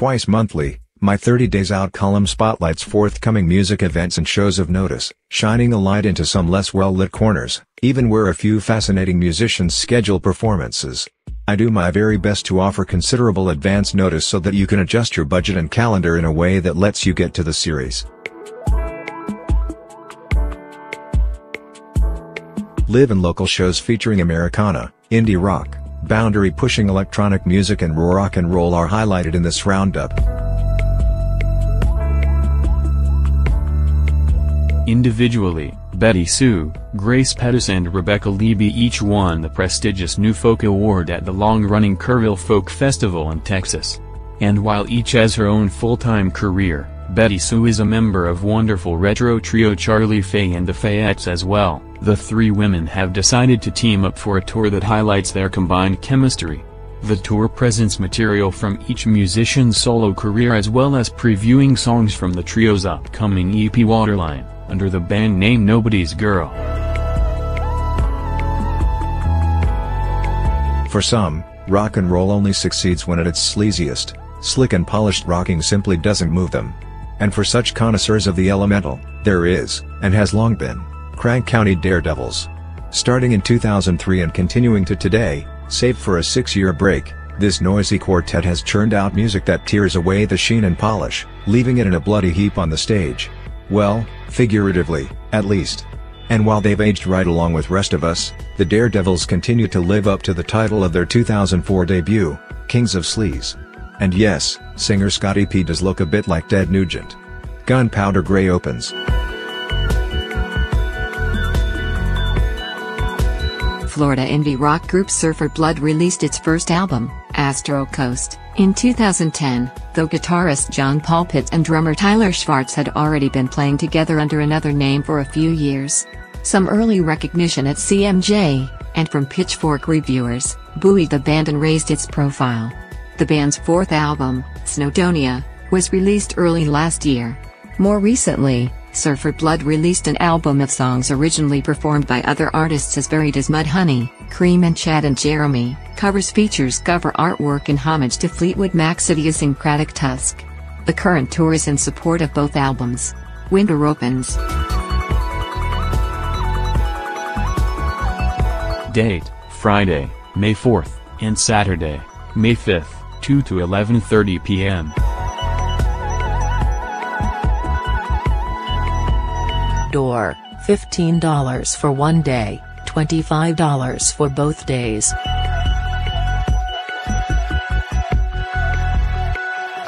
twice monthly, my 30 Days Out column spotlights forthcoming music events and shows of notice, shining a light into some less well-lit corners, even where a few fascinating musicians schedule performances. I do my very best to offer considerable advance notice so that you can adjust your budget and calendar in a way that lets you get to the series. Live and local shows featuring Americana, indie rock, boundary-pushing electronic music and rock and roll are highlighted in this roundup. Individually, Betty Sue, Grace Pettis and Rebecca Loebe each won the prestigious New Folk Award at the long-running Kerrville Folk Festival in Texas. And while each has her own full-time career, Betty Sue is a member of wonderful retro trio Charlie Faye and the Fayettes as well. The three women have decided to team up for a tour that highlights their combined chemistry. The tour presents material from each musician's solo career as well as previewing songs from the trio's upcoming EP Waterline under the band name Nobody's Girl. For some, rock and roll only succeeds when at its sleaziest, slick and polished rocking simply doesn't move them. And for such connoisseurs of the elemental, there is, and has long been, Crank County Daredevils. Starting in 2003 and continuing to today, save for a six-year break, this noisy quartet has churned out music that tears away the sheen and polish, leaving it in a bloody heap on the stage. Well, figuratively, at least. And while they've aged right along with rest of us, the Daredevils continue to live up to the title of their 2004 debut, Kings of Sleaze. And yes, singer Scotty P does look a bit like Ted Nugent. Gunpowder Gray opens. Florida indie rock group Surfer Blood released its first album, Astro Coast, in 2010, though guitarist John Paul Pitts and drummer Tyler Schwartz had already been playing together under another name for a few years. Some early recognition at CMJ, and from Pitchfork reviewers, buoyed the band and raised its profile. The band's fourth album, Snowdonia, was released early last year. More recently, Surfer Blood released an album of songs originally performed by other artists as varied as Mudhoney, Cream and Chad and Jeremy. Covers features cover artwork in homage to Fleetwood Mac's idiosyncratic Tusk. The current tour is in support of both albums. Winter opens. Date, Friday, May 4th, and Saturday, May 5th, 2 to 11.30 p.m. Door, $15 for one day, $25 for both days.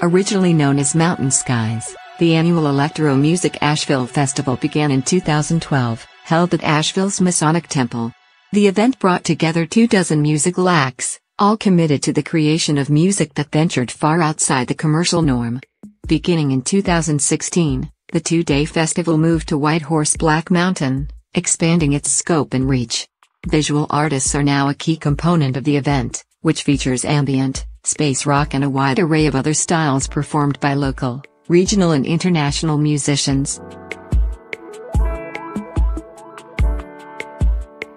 Originally known as Mountain Skies, the annual Electro Music Asheville Festival began in 2012, held at Asheville's Masonic Temple. The event brought together two dozen musical acts, all committed to the creation of music that ventured far outside the commercial norm. Beginning in 2016, the two-day festival moved to Whitehorse Black Mountain, expanding its scope and reach. Visual artists are now a key component of the event, which features ambient, space rock and a wide array of other styles performed by local, regional and international musicians.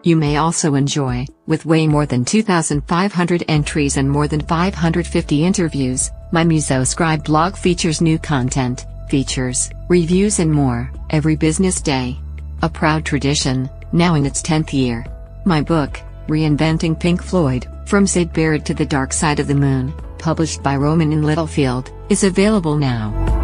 You may also enjoy, with way more than 2,500 entries and more than 550 interviews, my MusoScribe blog features new content, features, reviews and more, every business day. A proud tradition, now in its 10th year. My book, Reinventing Pink Floyd, From Syd Barrett to the Dark Side of the Moon, published by Rowman & Littlefield, is available now.